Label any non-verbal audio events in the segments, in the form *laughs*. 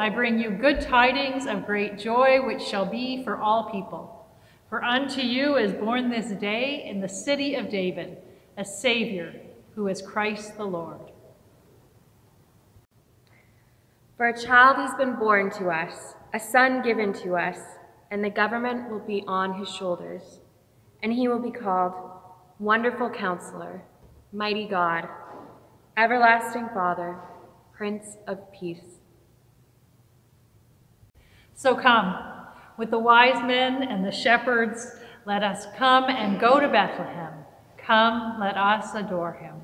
I bring you good tidings of great joy, which shall be for all people. For unto you is born this day in the city of David a Savior, who is Christ the Lord. For a child has been born to us, a son given to us, and the government will be on his shoulders. And he will be called Wonderful Counselor, Mighty God, Everlasting Father, Prince of Peace. So come, with the wise men and the shepherds, let us come and go to Bethlehem. Come, let us adore him.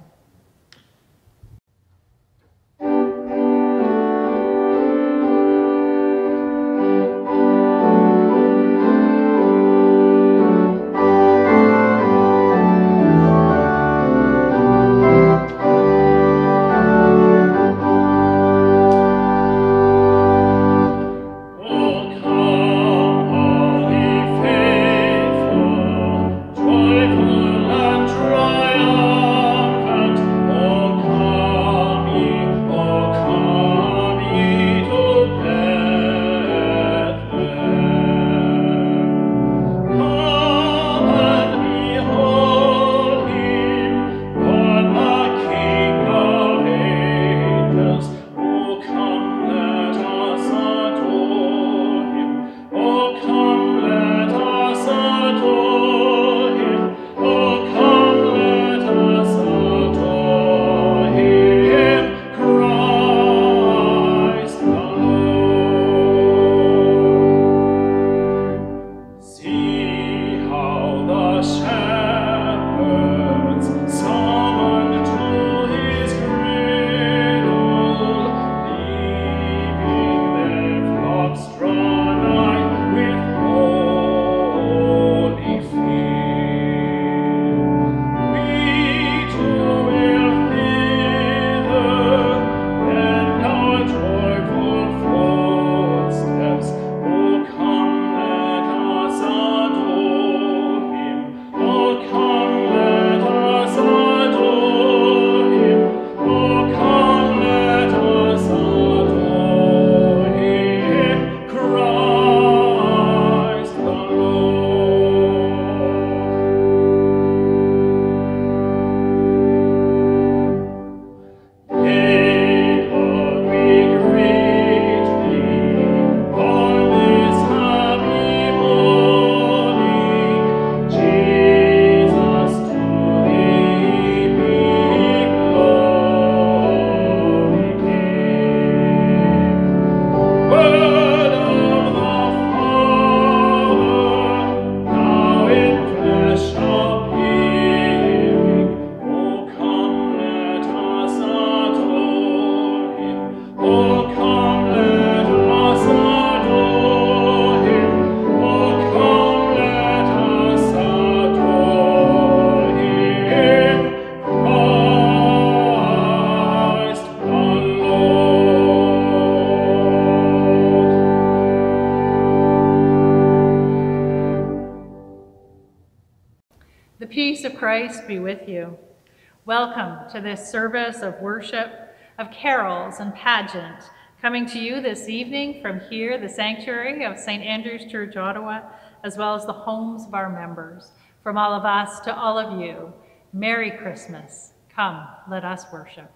To this service of worship, of carols and pageant, coming to you this evening from here, the sanctuary of St. Andrew's Church, Ottawa, as well as the homes of our members. From all of us to all of you, Merry Christmas. Come, let us worship.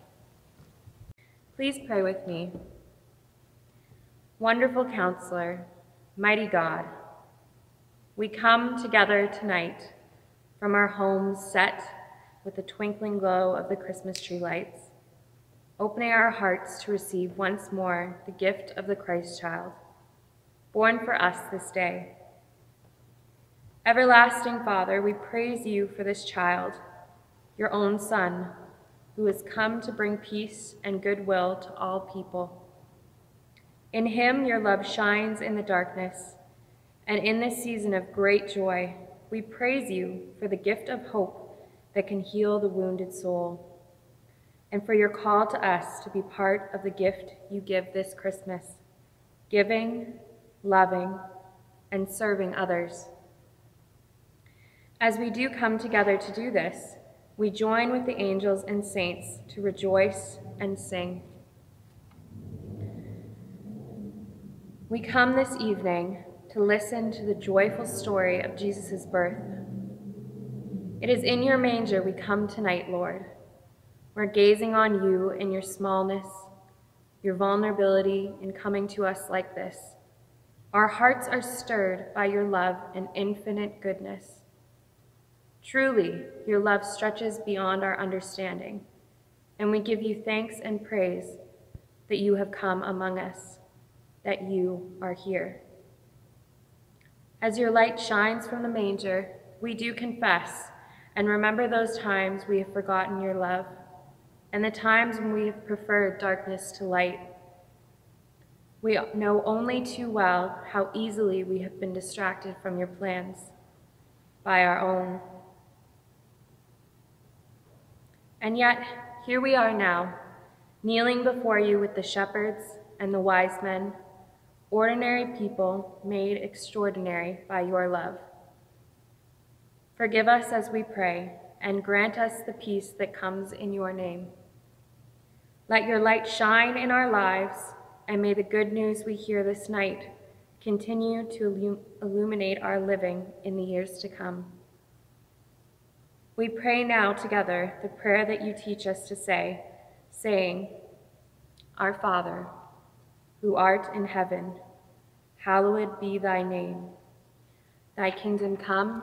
Please pray with me. Wonderful Counselor, mighty God, we come together tonight from our homes set with the twinkling glow of the Christmas tree lights, opening our hearts to receive once more the gift of the Christ child, born for us this day. Everlasting Father, we praise you for this child, your own Son, who has come to bring peace and goodwill to all people. In him your love shines in the darkness, and in this season of great joy, we praise you for the gift of hope that can heal the wounded soul, and for your call to us to be part of the gift you give this Christmas, giving, loving, and serving others. As we do come together to do this, we join with the angels and saints to rejoice and sing. We come this evening to listen to the joyful story of Jesus' birth. It is in your manger we come tonight, Lord. We're gazing on you in your smallness, your vulnerability in coming to us like this. Our hearts are stirred by your love and infinite goodness. Truly, your love stretches beyond our understanding, and we give you thanks and praise that you have come among us that you are here. As your light shines from the manger, we do confess and remember those times we have forgotten your love and the times when we have preferred darkness to light. We know only too well how easily we have been distracted from your plans by our own. And yet, here we are now, kneeling before you with the shepherds and the wise men ordinary people made extraordinary by your love. Forgive us as we pray, and grant us the peace that comes in your name. Let your light shine in our lives, and may the good news we hear this night continue to illuminate our living in the years to come. We pray now together the prayer that you teach us to say, saying, Our Father, who art in heaven, hallowed be thy name. Thy kingdom come,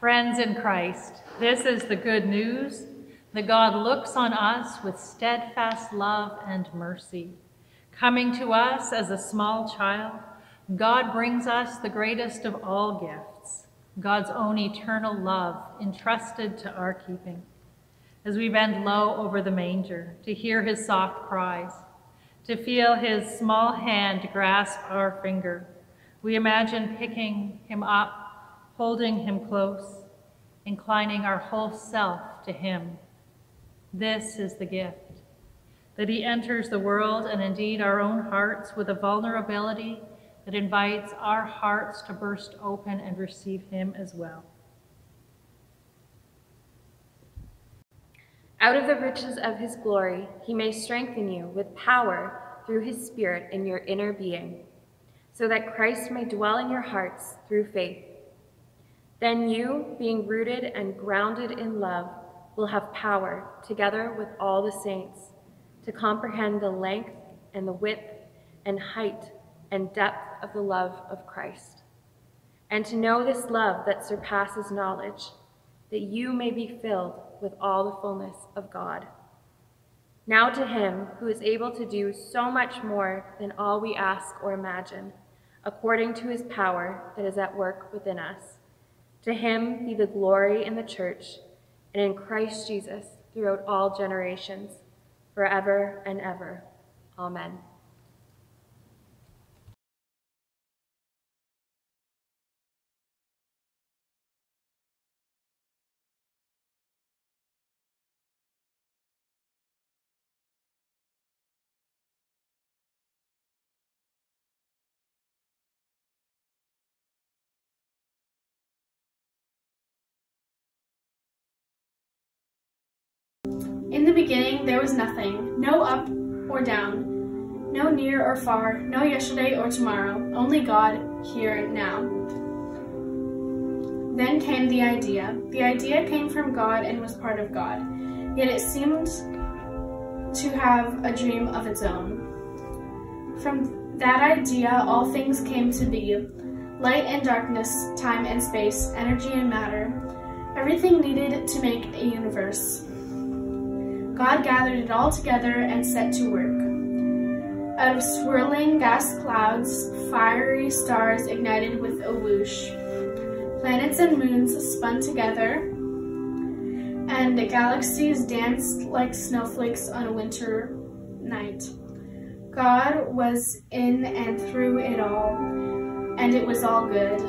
Friends in Christ, this is the good news that God looks on us with steadfast love and mercy. Coming to us as a small child, God brings us the greatest of all gifts, God's own eternal love entrusted to our keeping. As we bend low over the manger to hear his soft cries, to feel his small hand grasp our finger. We imagine picking him up, holding him close, inclining our whole self to him. This is the gift, that he enters the world and indeed our own hearts with a vulnerability that invites our hearts to burst open and receive him as well. Out of the riches of his glory, he may strengthen you with power through his Spirit in your inner being, so that Christ may dwell in your hearts through faith. Then you, being rooted and grounded in love, will have power, together with all the saints, to comprehend the length and the width and height and depth of the love of Christ, and to know this love that surpasses knowledge, that you may be filled with all the fullness of God. Now to him who is able to do so much more than all we ask or imagine, according to his power that is at work within us. To him be the glory in the church and in Christ Jesus throughout all generations, forever and ever. Amen. There was nothing, no up or down, no near or far, no yesterday or tomorrow, only God, here and now. Then came the idea. The idea came from God and was part of God, yet it seemed to have a dream of its own. From that idea all things came to be, light and darkness, time and space, energy and matter, everything needed to make a universe. God gathered it all together and set to work. Out of swirling gas clouds, fiery stars ignited with a whoosh. Planets and moons spun together, and the galaxies danced like snowflakes on a winter night. God was in and through it all, and it was all good.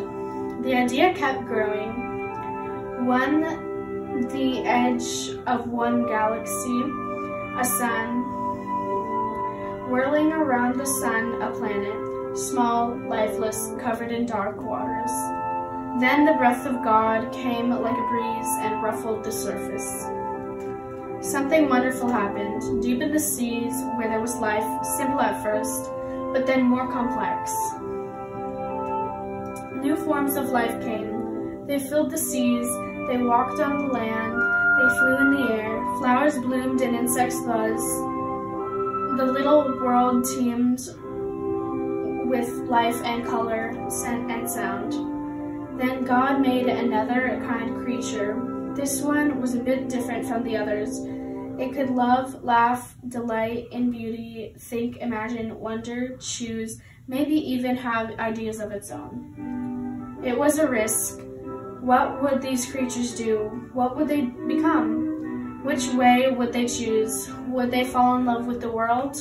The idea kept growing. One, the edge of one galaxy, a sun, whirling around the sun, a planet, small, lifeless, covered in dark waters. Then the breath of God came like a breeze and ruffled the surface. Something wonderful happened, deep in the seas where there was life, simple at first, but then more complex. New forms of life came. They filled the seas, they walked on the land, they flew in the air, flowers bloomed and insects buzzed. The little world teemed with life and color, scent and sound. Then God made another kind creature. This one was a bit different from the others. It could love, laugh, delight in beauty, think, imagine, wonder, choose, maybe even have ideas of its own. It was a risk. What would these creatures do? What would they become? Which way would they choose? Would they fall in love with the world?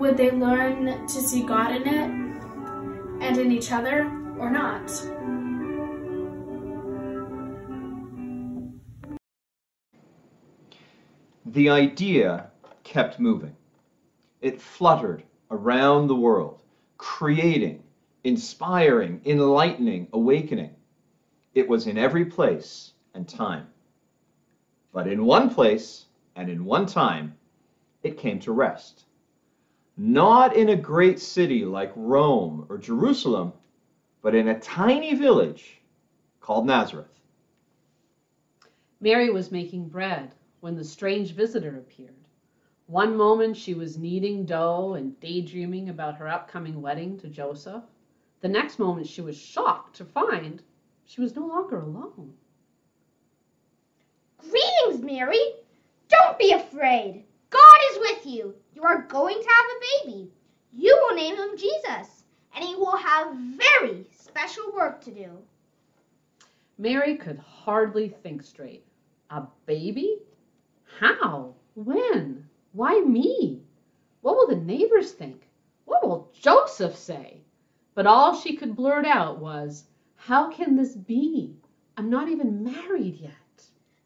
Would they learn to see God in it and in each other or not? The idea kept moving. It fluttered around the world, creating, inspiring, enlightening, awakening. It was in every place and time. But in one place and in one time, it came to rest. Not in a great city like Rome or Jerusalem, but in a tiny village called Nazareth. Mary was making bread when the strange visitor appeared. One moment she was kneading dough and daydreaming about her upcoming wedding to Joseph. The next moment she was shocked to find she was no longer alone. Greetings, Mary. Don't be afraid. God is with you. You are going to have a baby. You will name him Jesus, and he will have very special work to do. Mary could hardly think straight. A baby? How? When? Why me? What will the neighbors think? What will Joseph say? But all she could blurt out was, How can this be? I'm not even married yet.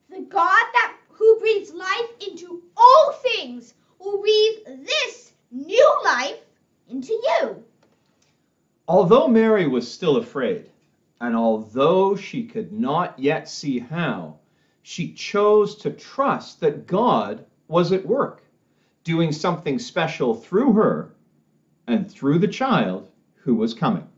The God that who breathes life into all things will breathe this new life into you. Although Mary was still afraid, and although she could not yet see how, she chose to trust that God was at work, doing something special through her and through the child who was coming.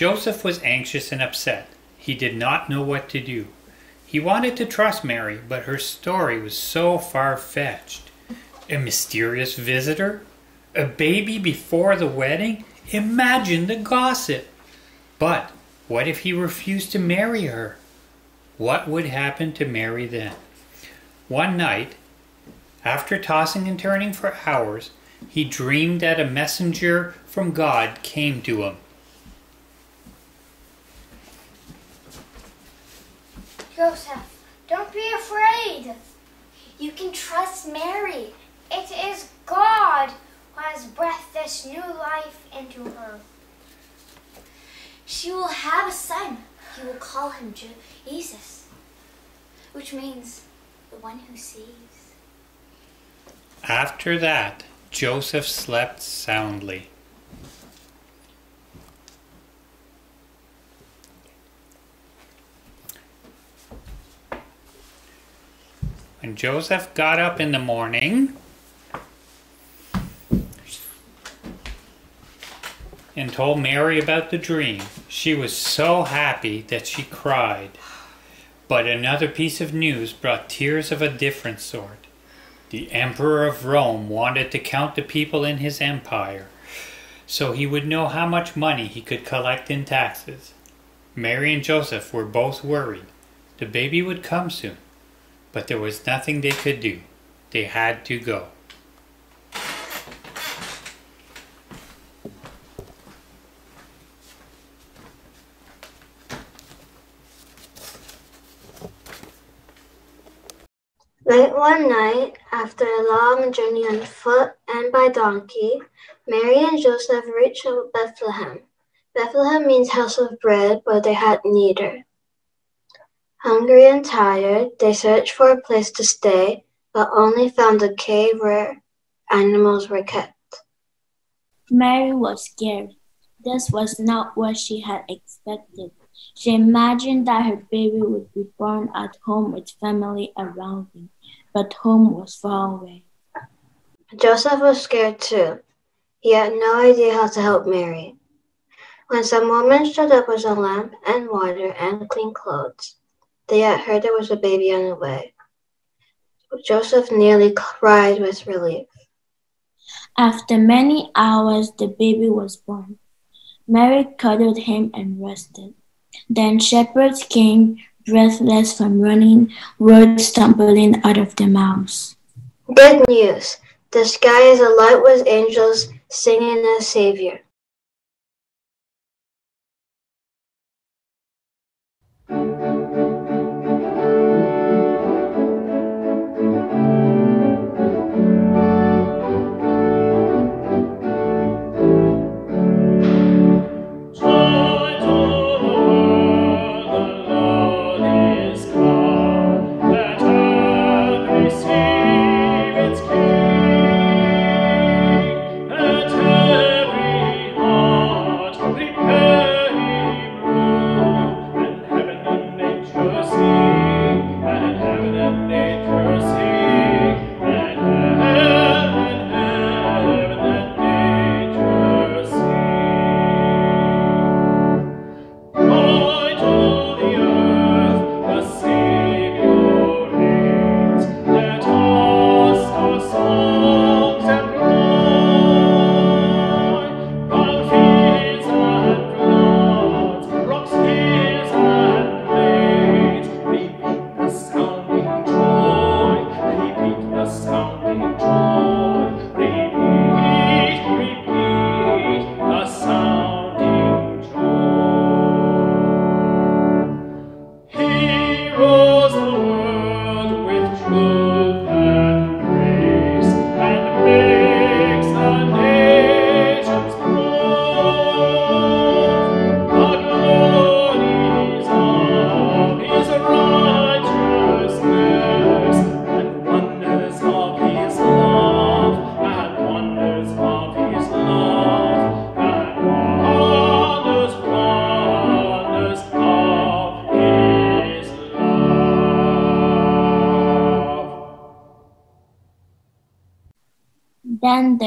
Joseph was anxious and upset. He did not know what to do. He wanted to trust Mary, but her story was so far fetched. A mysterious visitor? A baby before the wedding? Imagine the gossip! But what if he refused to marry her? What would happen to Mary then? One night, after tossing and turning for hours, he dreamed that a messenger from God came to him. Joseph, don't be afraid. You can trust Mary. It is God who has breathed this new life into her. She will have a son. You will call him Jesus, which means the one who sees. After that, Joseph slept soundly. When Joseph got up in the morning and told Mary about the dream, she was so happy that she cried. But another piece of news brought tears of a different sort. The Emperor of Rome wanted to count the people in his empire so he would know how much money he could collect in taxes. Mary and Joseph were both worried. The baby would come soon, but there was nothing they could do. They had to go. Late one night, after a long journey on foot and by donkey, Mary and Joseph reached Bethlehem. Bethlehem means house of bread, but they had neither. Hungry and tired, they searched for a place to stay, but only found a cave where animals were kept. Mary was scared. This was not what she had expected. She imagined that her baby would be born at home with family around him, but home was far away. Joseph was scared too. He had no idea how to help Mary. When some women showed up with a lamp and water and clean clothes, they had heard there was a baby on the way. Joseph nearly cried with relief. After many hours, the baby was born. Mary cuddled him and rested. Then shepherds came, breathless from running, words stumbling out of their mouths. Good news! The sky is alight with angels singing a Savior.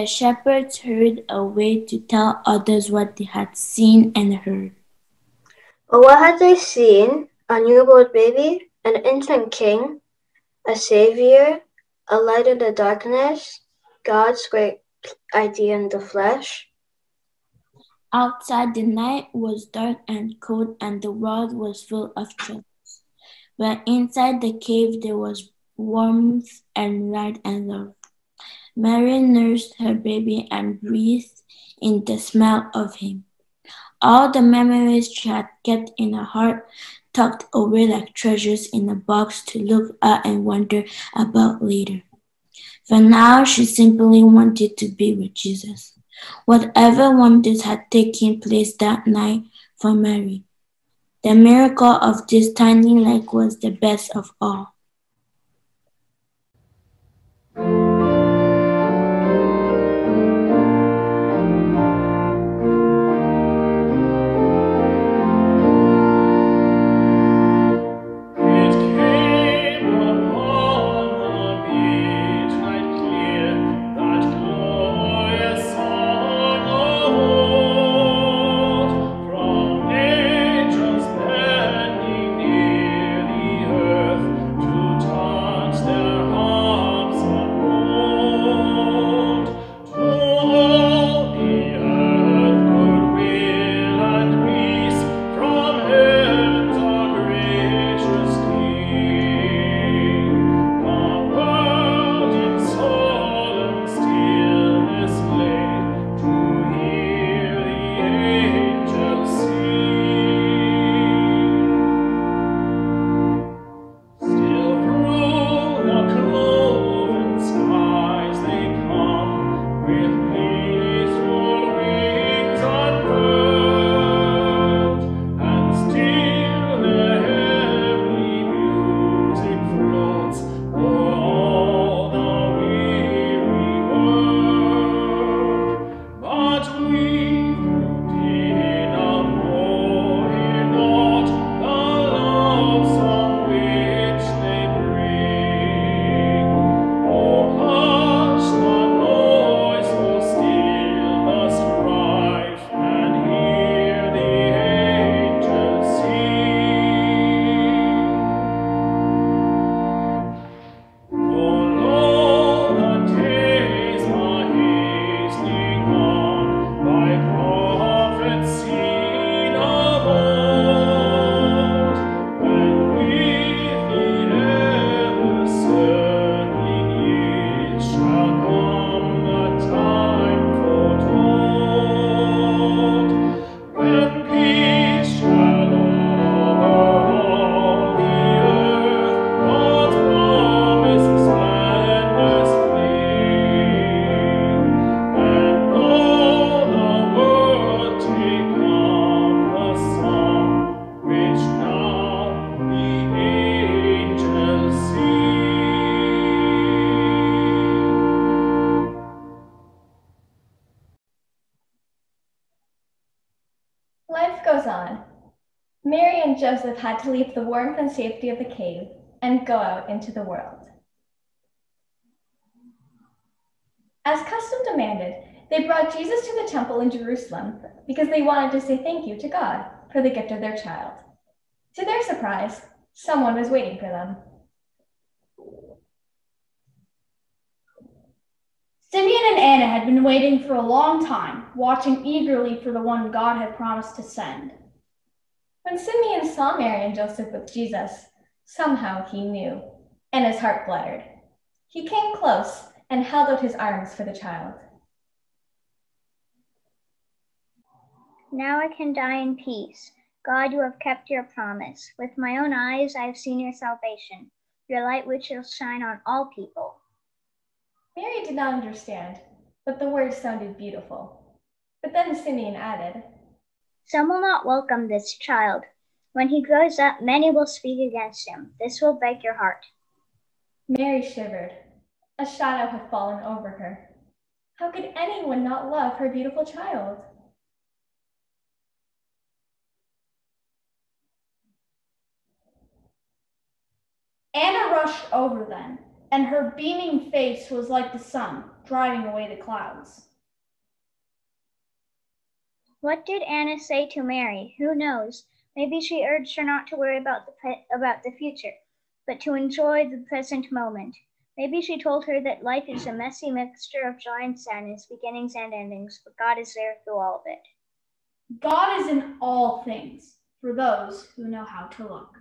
The shepherds hurried away to tell others what they had seen and heard. What had they seen? A newborn baby, an infant king, a savior, a light in the darkness, God's great idea in the flesh. Outside the night was dark and cold, and the world was full of troubles. But inside the cave there was warmth and light and love. Mary nursed her baby and breathed in the smell of him. All the memories she had kept in her heart tucked away like treasures in a box to look at and wonder about later. For now, she simply wanted to be with Jesus. Whatever wonders had taken place that night for Mary, the miracle of this tiny leg was the best of all. Safety of the cave and go out into the world. As custom demanded, they brought Jesus to the temple in Jerusalem because they wanted to say thank you to God for the gift of their child. To their surprise, someone was waiting for them. Simeon and Anna had been waiting for a long time, watching eagerly for the one God had promised to send. When Simeon saw Mary and Joseph with Jesus, somehow he knew, and his heart fluttered. He came close and held out his arms for the child. Now I can die in peace. God, you have kept your promise. With my own eyes, I have seen your salvation, your light which shall shine on all people. Mary did not understand, but the words sounded beautiful. But then Simeon added, Some will not welcome this child. When he grows up, many will speak against him. This will break your heart. Mary shivered. A shadow had fallen over her. How could anyone not love her beautiful child? Anna rushed over then, and her beaming face was like the sun, driving away the clouds. What did Anna say to Mary? Who knows? Maybe she urged her not to worry about the pre- about the future, but to enjoy the present moment. Maybe she told her that life is a messy mixture of joy and sadness, beginnings and endings, but God is there through all of it. God is in all things for those who know how to look.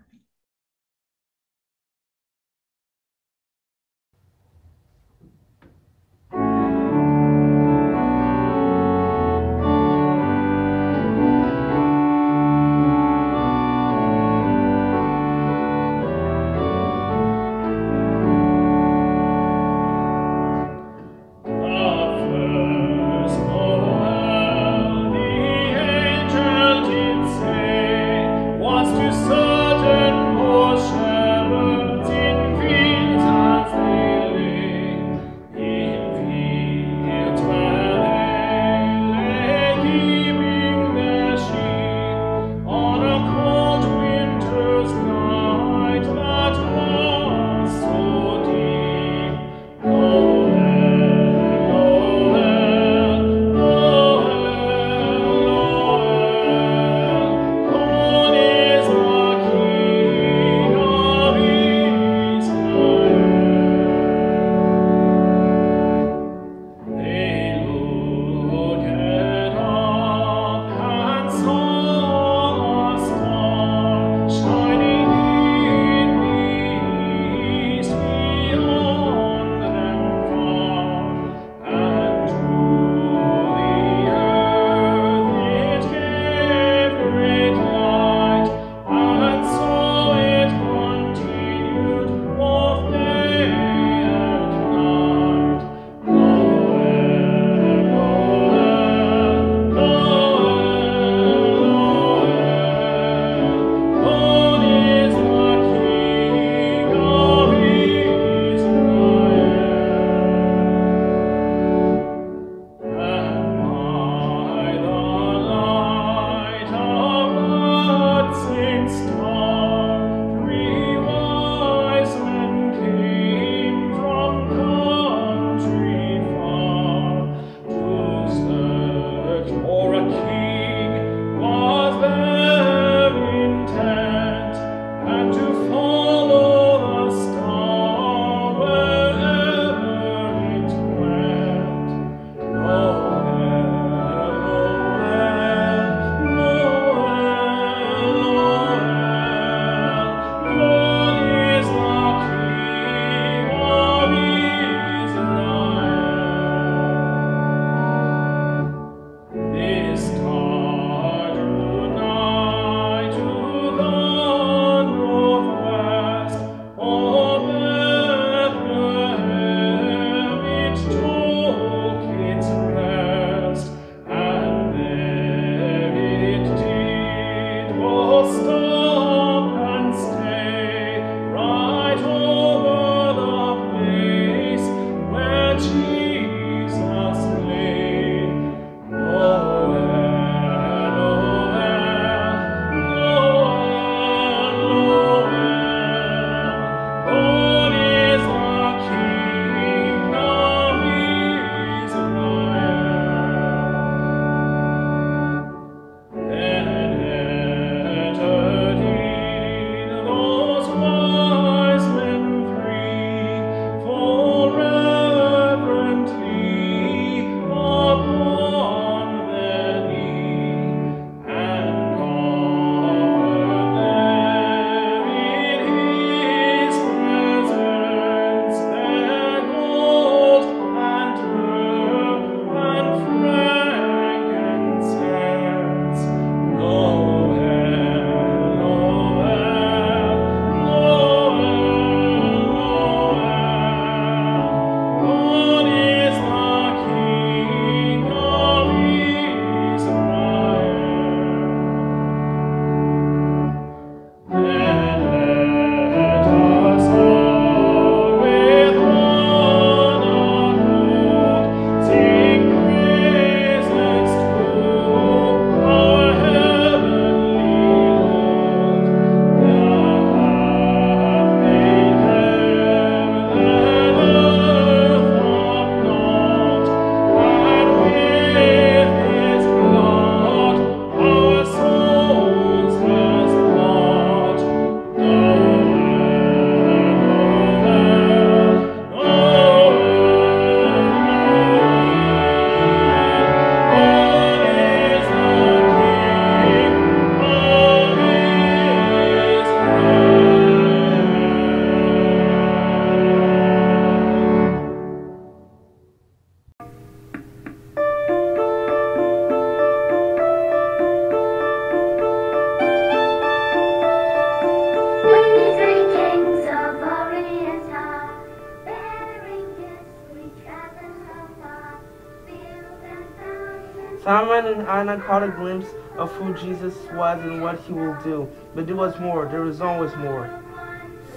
Anna caught a glimpse of who Jesus was and what he will do. But there was more. There was always more.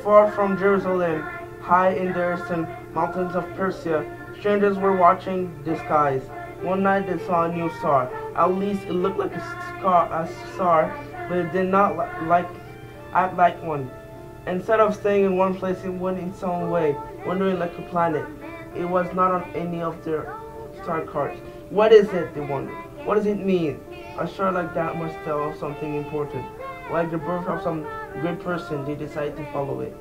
Far from Jerusalem, high in the eastern mountains of Persia, strangers were watching the skies. One night they saw a new star. At least it looked like a star, a star but it did not like act like one. Instead of staying in one place, it went its own way, wandering like a planet. It was not on any of their star cards. What is it, they wondered. What does it mean? A star like that must tell something important. Like the birth of some great person, they decided to follow it.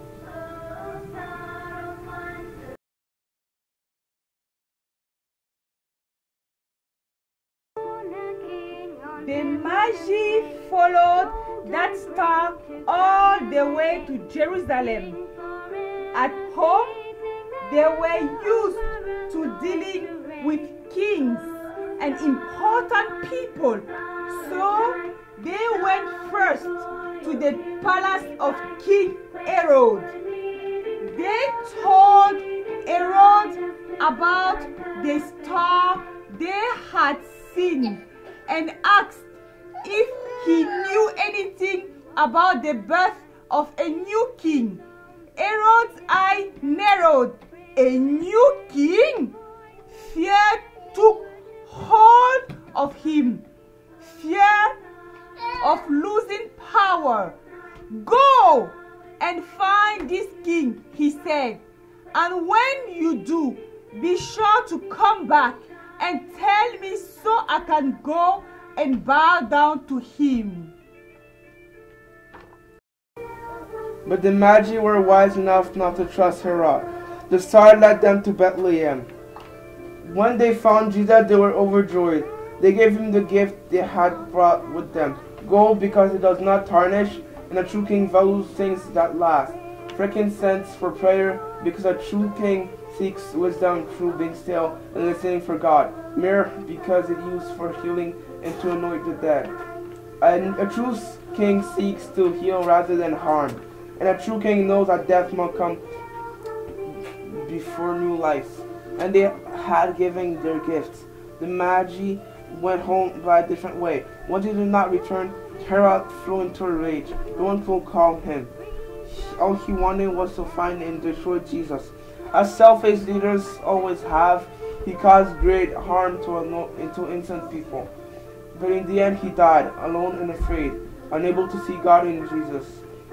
The Magi followed that star all the way to Jerusalem. At home, they were used to dealing with kings and important people, so they went first to the palace of King Herod. They told Herod about the star they had seen and asked if he knew anything about the birth of a new king. Herod's eye narrowed. A new king? Fear took hold of him. Fear of losing power. Go and find this king, he said. And when you do, be sure to come back and tell me so I can go and bow down to him. But the Magi were wise enough not to trust Herod. The star led them to Bethlehem. When they found Jesus, they were overjoyed. They gave him the gift they had brought with them gold because it does not tarnish, and a true king values things that last. Frankincense for prayer because a true king seeks wisdom through being still and listening for God. Myrrh because it used for healing and to anoint the dead. And a true king seeks to heal rather than harm. And a true king knows that death must come before new life. And they had given their gifts. The Magi went home by a different way. When they did not return, Herod flew into a rage. No one could calm him. All he wanted was to find and destroy Jesus. As selfish leaders always have, he caused great harm to, to innocent people. But in the end, he died, alone and afraid, unable to see God in Jesus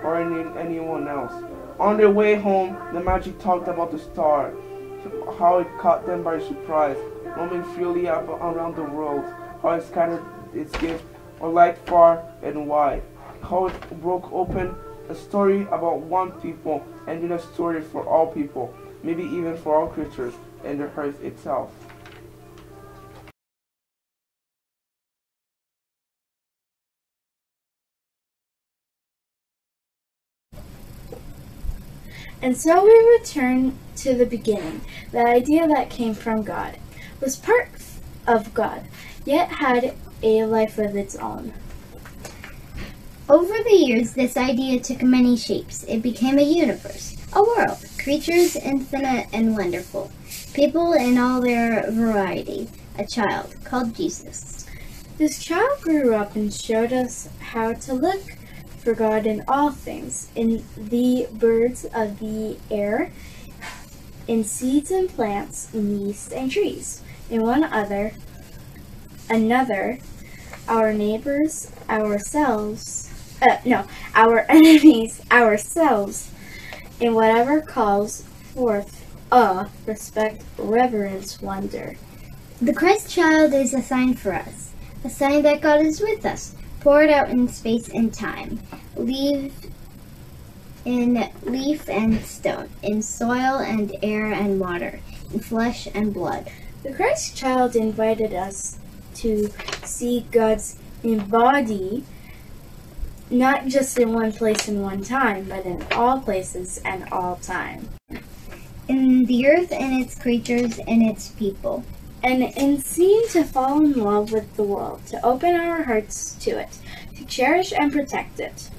or in anyone else. On their way home, the Magi talked about the star, how it caught them by surprise, roaming freely up around the world, how it scattered its gift or light far and wide, how it broke open a story about one people and then a story for all people, maybe even for all creatures and the earth itself. And so we return to the beginning. The idea that came from God was part of God, yet had a life of its own. Over the years, this idea took many shapes. It became a universe, a world, creatures infinite and wonderful, people in all their variety, a child called Jesus. This child grew up and showed us how to look for God in all things, in the birds of the air, in seeds and plants, in yeast and trees, in one other, another, our neighbors, ourselves, uh, no, our *laughs* enemies, ourselves, in whatever calls forth awe, respect, reverence, wonder. The Christ child is a sign for us, a sign that God is with us, poured out in space and time, leaf in leaf and stone, in soil and air and water, in flesh and blood. The Christ child invited us to see God's body not just in one place and one time, but in all places and all time. In the earth and its creatures and its people. And in seeing to fall in love with the world, to open our hearts to it, to cherish and protect it.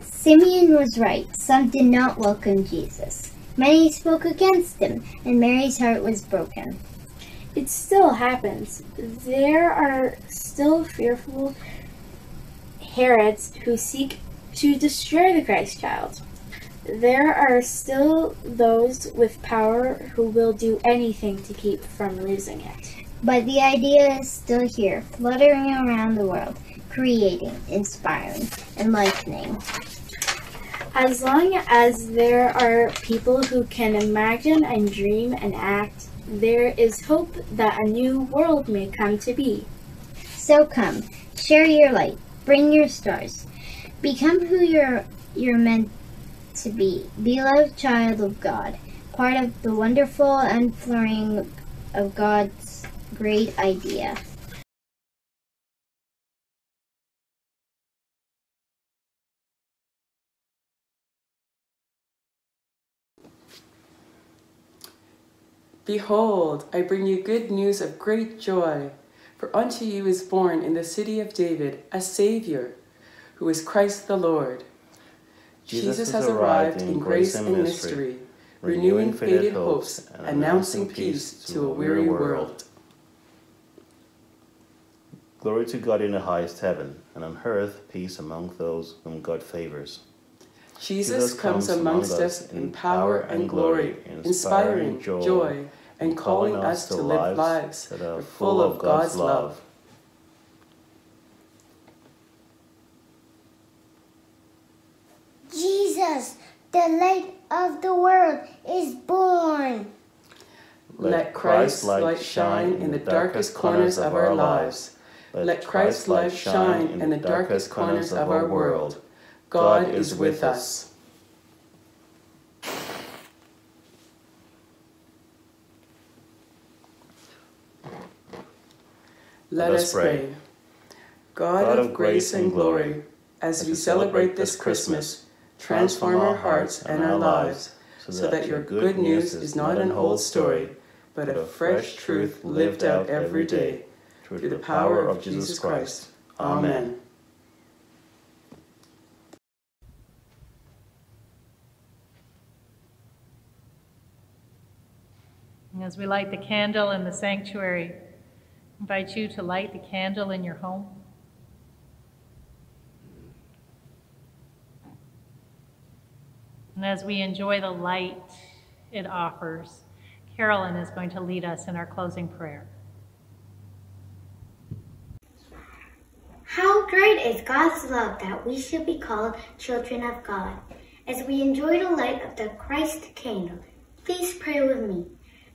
Simeon was right. Some did not welcome Jesus. Many spoke against him, and Mary's heart was broken. it still happens. There are still fearful Herods who seek to destroy the Christ child. There are still those with power who will do anything to keep from losing it. But the idea is still here, fluttering around the world, creating, inspiring, enlightening. As long as there are people who can imagine and dream and act, there is hope that a new world may come to be. So come, share your light, bring your stars, become who you're you're meant to be, beloved child of God, part of the wonderful unfurling of God's great idea. Behold, I bring you good news of great joy. For unto you is born in the city of David a Savior, who is Christ the Lord. Jesus, has arrived in grace and mystery, renewing faded hopes, announcing peace to a weary world. Glory to God in the highest heaven, and on earth peace among those whom God favors. Jesus, Jesus comes amongst us in power and glory, inspiring joy, and calling us to live lives that are full of God's love. Jesus, the light of the world, is born. Let Christ's light shine in the darkest corners of our lives. Let Christ's light shine in the darkest corners of our world. God is with us. Let us pray. God of grace and glory, as we celebrate this Christmas, transform our hearts and our lives so that your good news is not an old story, but a fresh truth lived out every day through the power of Jesus Christ. Amen. As we light the candle in the sanctuary, I invite you to light the candle in your home. And as we enjoy the light it offers, Carolyn is going to lead us in our closing prayer. How great is God's love that we should be called children of God. As we enjoy the light of the Christ candle, please pray with me.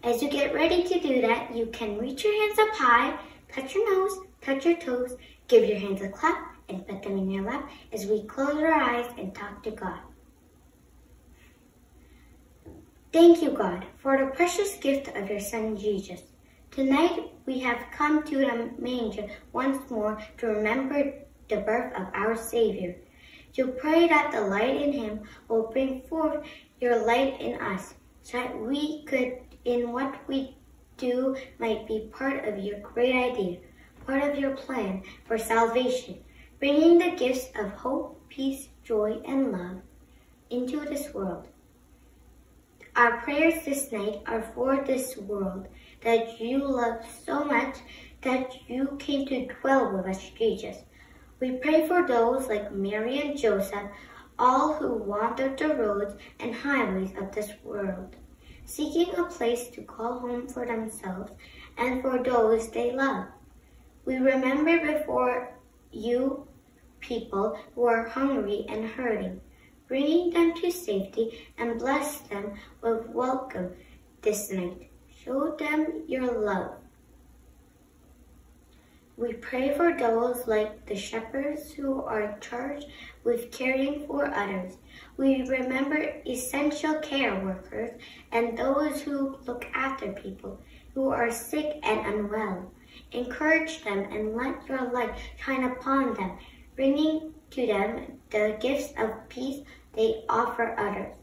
As you get ready to do that, you can reach your hands up high, touch your nose, touch your toes, give your hands a clap, and put them in your lap as we close our eyes and talk to God. Thank you, God, for the precious gift of your Son, Jesus. Tonight we have come to the manger once more to remember the birth of our Savior. To pray that the light in him will bring forth your light in us, so that we could in what we do might be part of your great idea, part of your plan for salvation, bringing the gifts of hope, peace, joy, and love into this world. Our prayers this night are for this world that you love so much that you came to dwell with us, Jesus. We pray for those like Mary and Joseph, all who wandered the roads and highways of this world seeking a place to call home for themselves and for those they love. We remember before you people who are hungry and hurting, bringing them to safety and bless them with welcome this night. Show them your love. We pray for those like the shepherds who are charged with caring for others. We remember essential care workers and those who look after people who are sick and unwell. Encourage them and let your light shine upon them, bringing to them the gifts of peace they offer others.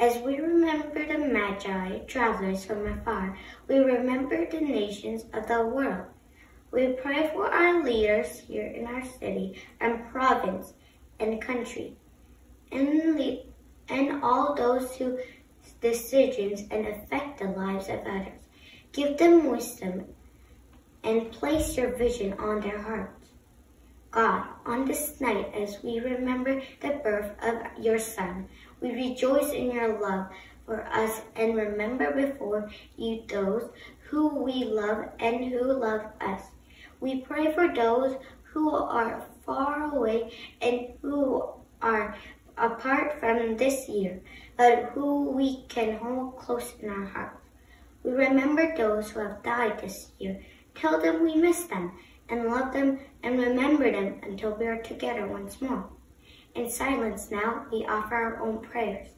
As we remember the Magi, travelers from afar, we remember the nations of the world. We pray for our leaders here in our city and province and country, and, and all those whose decisions and affect the lives of others. Give them wisdom and place your vision on their hearts. God, on this night, as we remember the birth of your Son, we rejoice in your love for us and remember before you those who we love and who love us. We pray for those who are far away and who are apart from this year, but who we can hold close in our hearts. We remember those who have died this year. Tell them we miss them and love them and remember them until we are together once more. In silence now, we offer our own prayers.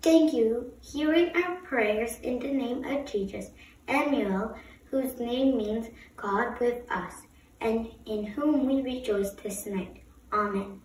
Thank you, hearing our prayers in the name of Jesus, Emmanuel, whose name means God with us, and in whom we rejoice this night. Amen.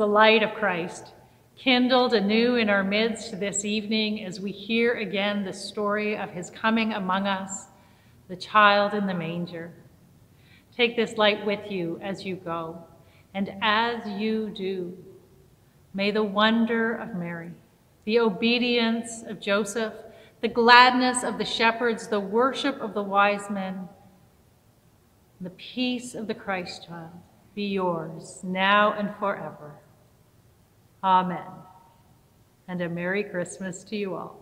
The light of Christ, kindled anew in our midst this evening as we hear again the story of his coming among us, the child in the manger. Take this light with you as you go, and as you do, may the wonder of Mary, the obedience of Joseph, the gladness of the shepherds, the worship of the wise men, the peace of the Christ child be yours now and forever. Amen. And a Merry Christmas to you all.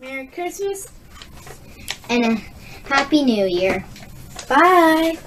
Merry Christmas and a Happy New Year. Bye.